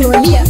努力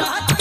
Maharaj.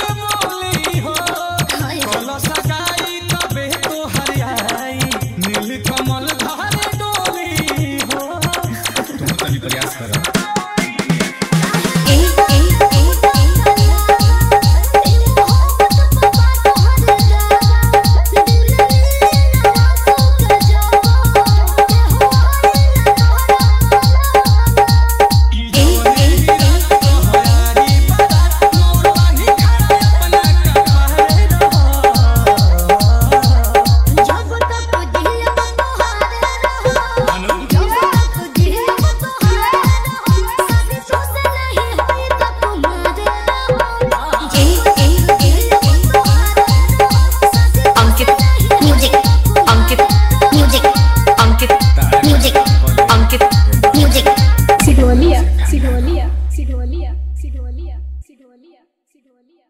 सिढोलिया सिढोलिया